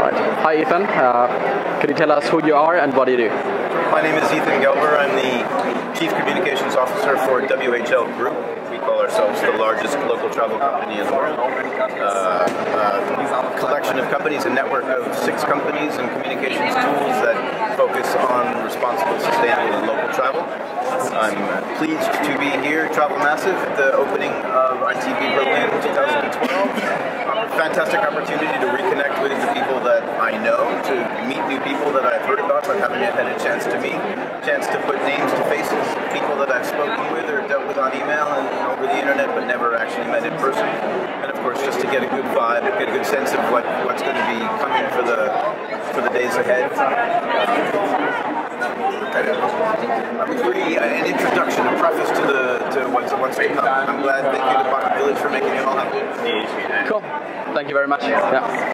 Hi, Ethan. Uh, could you tell us who you are and what do you do? My name is Ethan Gelber. I'm the Chief Communications Officer for WHL Group. We call ourselves the largest local travel company in the world. Uh, collection of companies, a network of six companies and communications tools that focus on responsible, sustainable, and local travel. I'm pleased to be here, Travel Massive, the opening fantastic opportunity to reconnect with the people that I know, to meet new people that I've heard about but haven't yet had a chance to meet, chance to put names to faces, people that I've spoken with or dealt with on email and over the internet but never actually met in person. And of course, just to get a good vibe, get a good sense of what, what's going to be coming for the for the days ahead. Really, an introduction, a preface to the to what's what's to come. I'm glad. Thank you to pocketvillage for making it all happen. Cool. Thank you very much. Yeah.